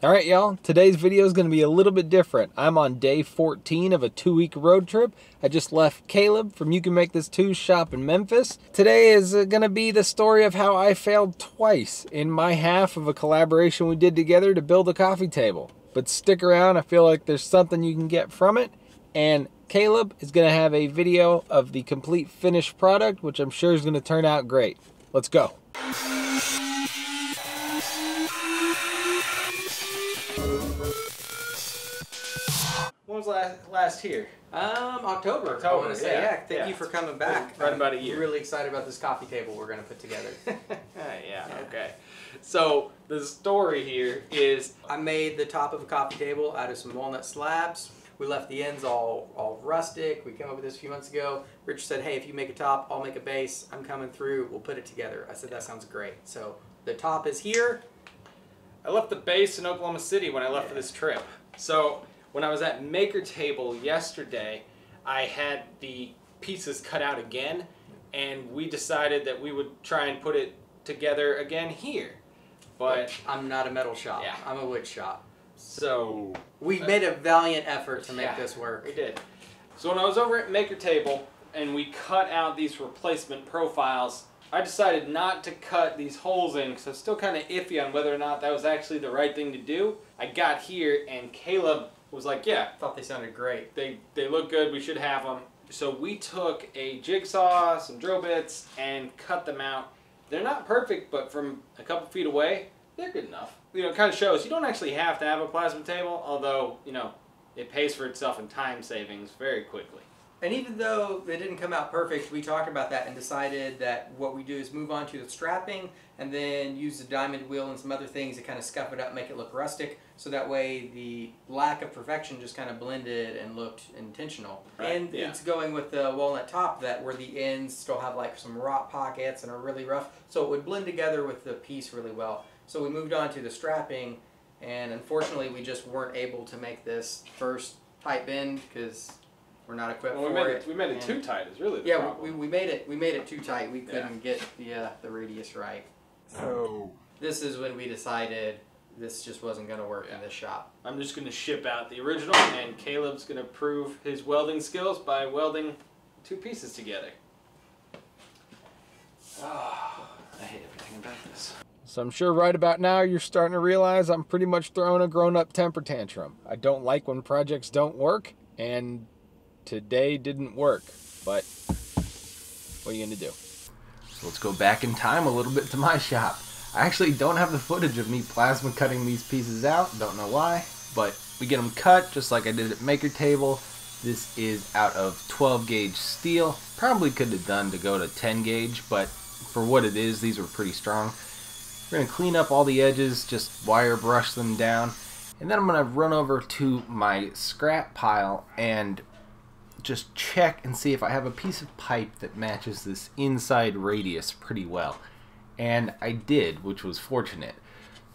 All right, y'all. Today's video is going to be a little bit different. I'm on day 14 of a two-week road trip. I just left Caleb from You Can Make This Too shop in Memphis. Today is uh, going to be the story of how I failed twice in my half of a collaboration we did together to build a coffee table. But stick around. I feel like there's something you can get from it. And Caleb is going to have a video of the complete finished product, which I'm sure is going to turn out great. Let's go. Last, last here? Um, October. I October, want to say, yeah, yeah. Thank yeah. you for coming back. Right about a year. Really excited about this coffee table we're gonna put together. yeah, okay. So the story here is I made the top of a coffee table out of some walnut slabs. We left the ends all all rustic. We came up with this a few months ago. Richard said, "Hey, if you make a top, I'll make a base. I'm coming through. We'll put it together." I said, "That sounds great." So the top is here. I left the base in Oklahoma City when I left for this trip. So when I was at Maker Table yesterday, I had the pieces cut out again, and we decided that we would try and put it together again here. But I'm not a metal shop. Yeah. I'm a wood shop. so We uh, made a valiant effort to make Yeah. this work. We did. So when I was over at Maker Table and we cut out these replacement profiles, I decided not to cut these holes in because I was still kind of iffy on whether or not that was actually the right thing to do. I got here and Caleb was like, "Yeah, Thought they sounded great. they they look good. We should have them." So we took a jigsaw, some drill bits, and cut them out. They're not perfect, but from a couple feet away, they're good enough. You know, it kind of shows you don't actually have to have a plasma table, although you know it pays for itself in time savings very quickly. And even though they didn't come out perfect, we talked about that and decided that what we do is move on to the strapping and then use the diamond wheel and some other things to kind of scuff it up, make it look rustic. So that way the lack of perfection just kind of blended and looked intentional. Right, And yeah. it's going with the walnut top that where the ends still have like some rot pockets and are really rough. So it would blend together with the piece really well. So we moved on to the strapping and unfortunately we just weren't able to make this first tight bend because we're not equipped Well, we for made it. it, we made it and- too tight. Is really the yeah, problem. we, we made it. We made it too tight. We couldn't get the uh, the radius right. so This is when we decided this just wasn't going to work in Yeah. this shop. I'm just gonna ship out the original, and Caleb's gonna prove his welding skills by welding two pieces together. Oh, I hate everything about this. So I'm sure right about now you're starting to realize I'm pretty much throwing a grown-up temper tantrum. I don't like when projects don't work, and today didn't work. But what are you gonna do? So let's go back in time a little bit to my shop. I actually don't have the footage of me plasma cutting these pieces out. Don't know why, but we get them cut just like I did at Maker Table. This is out of 12 gauge steel. Probably could have done to go to 10 gauge, but for what it is, these were pretty strong. We're gonna clean up all the edges, just wire brush them down, and then I'm gonna run over to my scrap pile and just check and see if I have a piece of pipe that matches this inside radius pretty well. And I did, which was fortunate.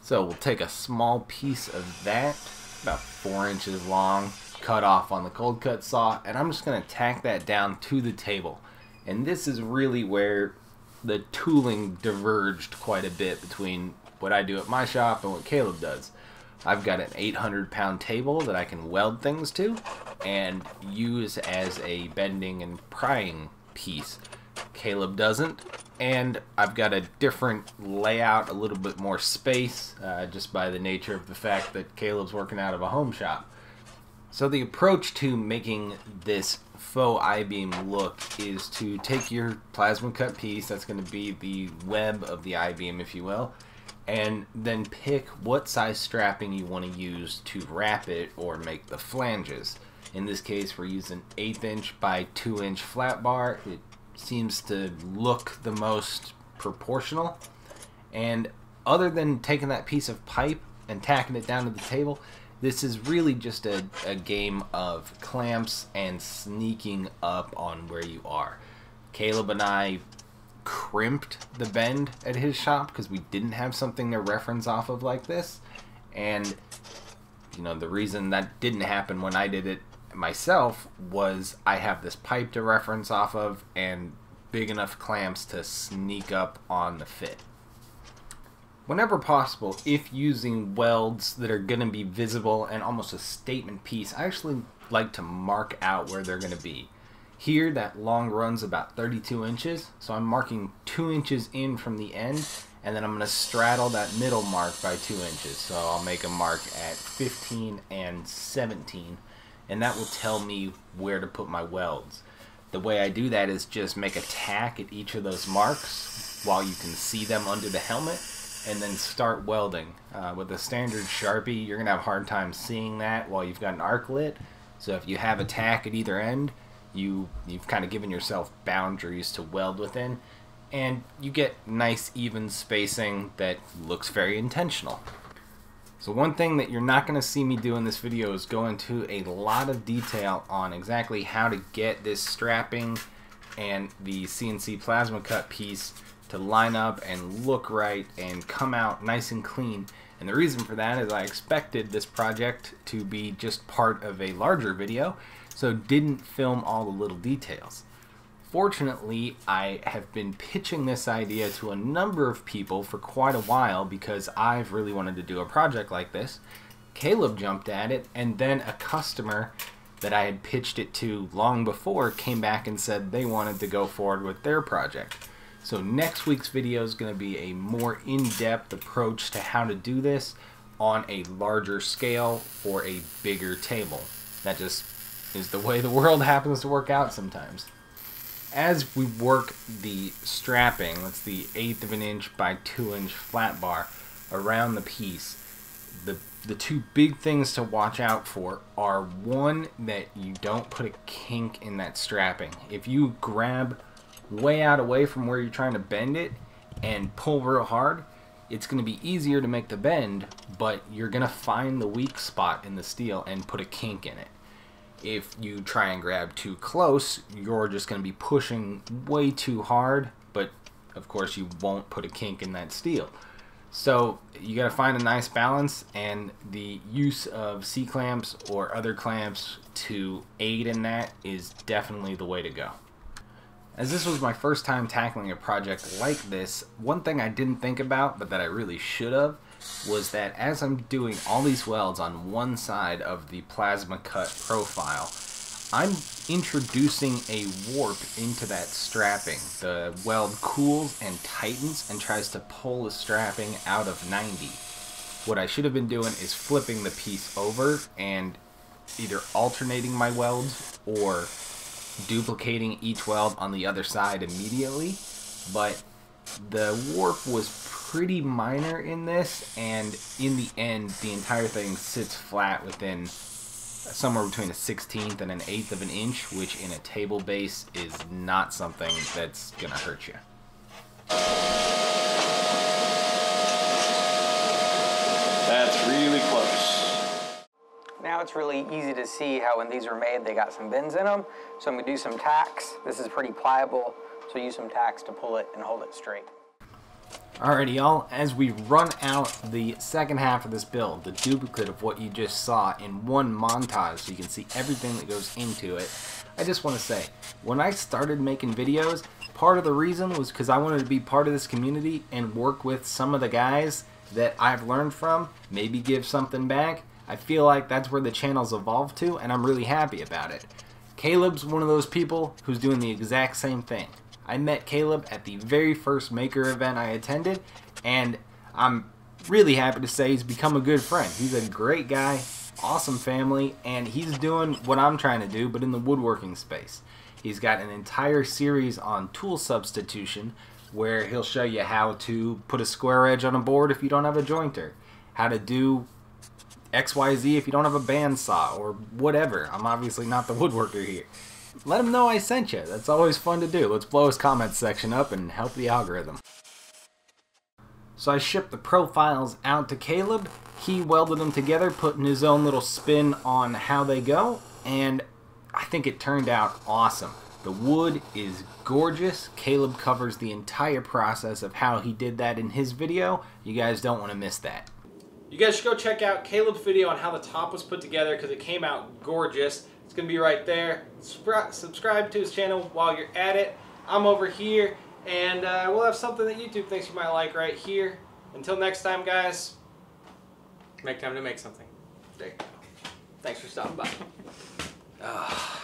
So we'll take a small piece of that, about four inches long, cut off on the cold cut saw, and I'm just going to tack that down to the table. And this is really where the tooling diverged quite a bit between what I do at my shop and what Caleb does. I've got an 800 pound table that I can weld things to and use as a bending and prying piece. Caleb doesn't, and I've got a different layout, a little bit more space, uh, just by the nature of the fact that Caleb's working out of a home shop. So the approach to making this faux I-beam look is to take your plasma cut piece, that's going to be the web of the I-beam if you will, and then pick what size strapping you want to use to wrap it or make the flanges. In this case we're using 8th inch by 2 inch flat bar. It seems to look the most proportional and other than taking that piece of pipe and tacking it down to the table, this is really just a, a game of clamps and sneaking up on where you are. Caleb and I crimped the bend at his shop because we didn't have something to reference off of like this. And, you know, the reason that didn't happen when I did it myself was I have this pipe to reference off of and big enough clamps to sneak up on the fit. Whenever possible, if using welds that are going to be visible and almost a statement piece, I actually like to mark out where they're going to be. Here, that long run's about 32 inches, so I'm marking 2 inches in from the end, and then I'm going to straddle that middle mark by 2 inches. So I'll make a mark at 15 and 17, and that will tell me where to put my welds. The way I do that is just make a tack at each of those marks while you can see them under the helmet, and then start welding. Uh, with a standard Sharpie, you're going to have a hard time seeing that while you've got an arc lit. So if you have a tack at either end, you you've kind of given yourself boundaries to weld within and you get nice even spacing that looks very intentional. So one thing that you're not going to see me do in this video is go into a lot of detail on exactly how to get this strapping and the CNC plasma cut piece to line up and look right and come out nice and clean. And the reason for that is I expected this project to be just part of a larger video, so didn't film all the little details. Fortunately, I have been pitching this idea to a number of people for quite a while because I've really wanted to do a project like this. Caleb jumped at it, and then a customer that I had pitched it to long before came back and said they wanted to go forward with their project. So next week's video is going to be a more in-depth approach to how to do this on a larger scale for a bigger table. That just is the way the world happens to work out sometimes. As we work the strapping, that's the eighth of an inch by two inch flat bar around the piece, the the two big things to watch out for are one that you don't put a kink in that strapping. If you grab way out away from where you're trying to bend it and pull real hard, it's going to be easier to make the bend, but you're going to find the weak spot in the steel and put a kink in it if you try and grab too close, you're just going to be pushing way too hard, but of course you won't put a kink in that steel. So you got to find a nice balance and the use of C-clamps or other clamps to aid in that is definitely the way to go. As this was my first time tackling a project like this, one thing I didn't think about but that I really should have was that as I'm doing all these welds on one side of the plasma cut profile, I'm introducing a warp into that strapping. The weld cools and tightens and tries to pull the strapping out of 90. What I should have been doing is flipping the piece over and either alternating my welds or duplicating E12 on the other side immediately. But the warp was pretty minor in this, and in the end, the entire thing sits flat within somewhere between a 16th and an eighth of an inch, which in a table base is not something that's gonna hurt you. That's really close. Now it's really easy to see how when these were made, they got some bends in them. So I'm gonna do some tacks. This is pretty pliable, so use some tacks to pull it and hold it straight. Alrighty y'all, as we run out the second half of this build, the duplicate of what you just saw in one montage so you can see everything that goes into it, I just want to say, when I started making videos, part of the reason was because I wanted to be part of this community and work with some of the guys that I've learned from, maybe give something back. I feel like that's where the channel's evolved to, and I'm really happy about it. Caleb's one of those people who's doing the exact same thing. I met Caleb at the very first Maker event I attended, and I'm really happy to say he's become a good friend. He's a great guy, awesome family, and he's doing what I'm trying to do, but in the woodworking space. He's got an entire series on tool substitution where he'll show you how to put a square edge on a board if you don't have a jointer, how to do XYZ if you don't have a bandsaw, or whatever. I'm obviously not the woodworker here let him know I sent you. That's always fun to do. Let's blow his comments section up and help the algorithm. So I shipped the profiles out to Caleb. He welded them together, putting his own little spin on how they go, and I think it turned out awesome. The wood is gorgeous. Caleb covers the entire process of how he did that in his video. You guys don't want to miss that. You guys should go check out Caleb's video on how the top was put together because it came out gorgeous. It's going to be right there. Subscribe to his channel while you're at it. I'm over here, and uh, we'll have something that YouTube thinks you might like right here. Until next time, guys, make time to make something. Thanks for stopping by.